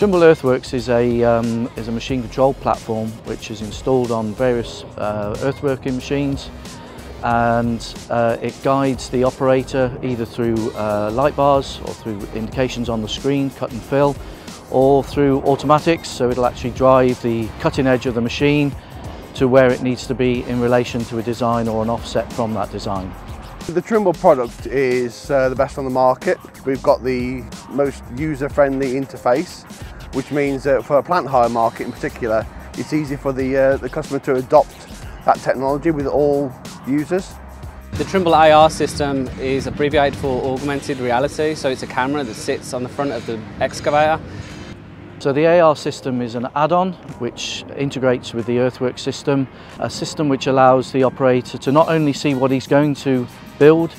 Trimble Earthworks is a, um, is a machine control platform which is installed on various uh, earthworking machines and uh, it guides the operator either through uh, light bars or through indications on the screen, cut and fill, or through automatics, so it'll actually drive the cutting edge of the machine to where it needs to be in relation to a design or an offset from that design. The Trimble product is uh, the best on the market. We've got the most user-friendly interface, which means that for a plant hire market in particular, it's easy for the, uh, the customer to adopt that technology with all users. The Trimble AR system is abbreviated for augmented reality, so it's a camera that sits on the front of the excavator. So the AR system is an add-on which integrates with the earthwork system, a system which allows the operator to not only see what he's going to build,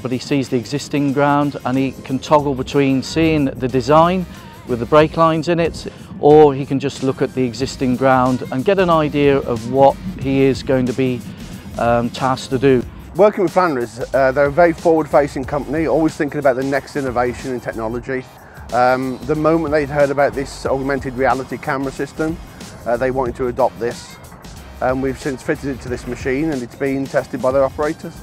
but he sees the existing ground and he can toggle between seeing the design with the break lines in it, or he can just look at the existing ground and get an idea of what he is going to be um, tasked to do. Working with Flannery's, uh, they're a very forward-facing company, always thinking about the next innovation in technology. Um, the moment they'd heard about this augmented reality camera system, uh, they wanted to adopt this. And we've since fitted it to this machine and it's been tested by their operators.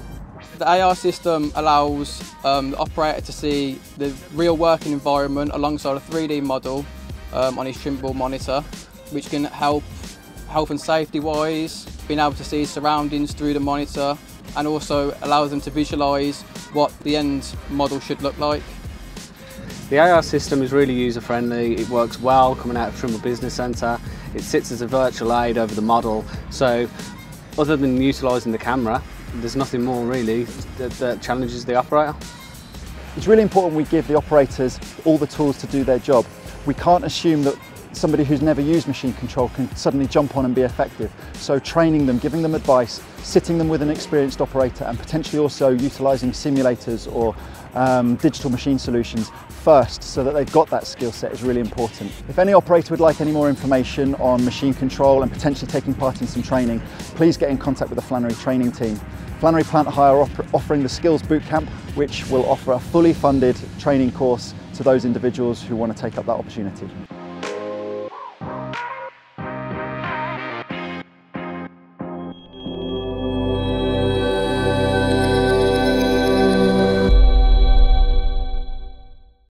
The AR system allows um, the operator to see the real working environment alongside a 3D model um, on his Trimble monitor, which can help health and safety wise, being able to see surroundings through the monitor and also allows them to visualise what the end model should look like. The AR system is really user friendly, it works well coming out of Trimble Business Centre, it sits as a virtual aid over the model, so other than utilising the camera, there's nothing more really that, that challenges the operator. It's really important we give the operators all the tools to do their job. We can't assume that somebody who's never used machine control can suddenly jump on and be effective. So training them, giving them advice, sitting them with an experienced operator and potentially also utilising simulators or um, digital machine solutions first so that they've got that skill set is really important. If any operator would like any more information on machine control and potentially taking part in some training, please get in contact with the Flannery training team. Flannery Plant Hire offering the Skills Bootcamp, which will offer a fully funded training course to those individuals who want to take up that opportunity.